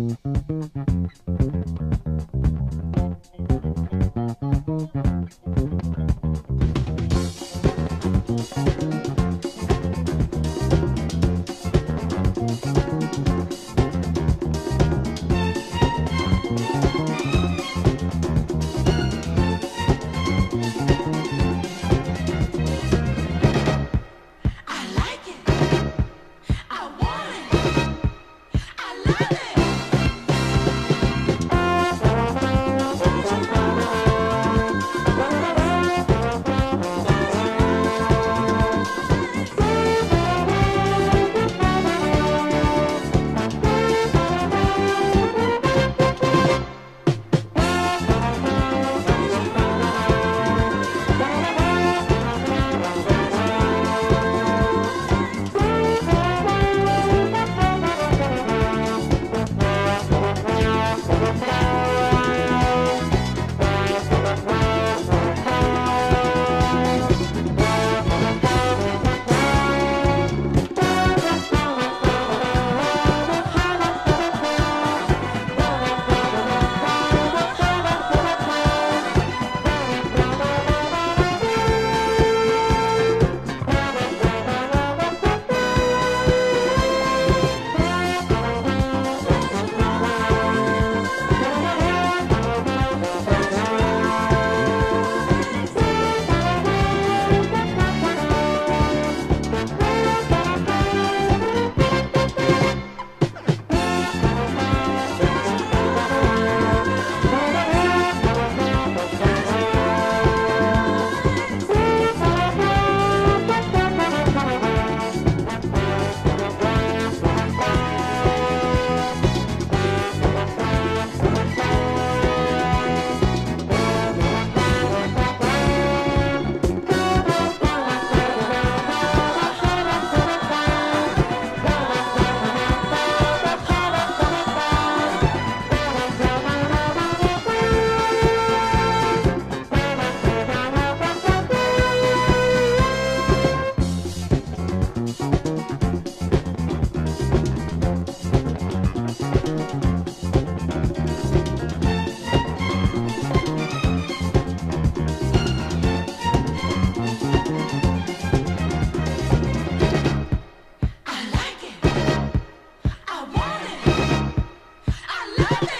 Bye. Stop it!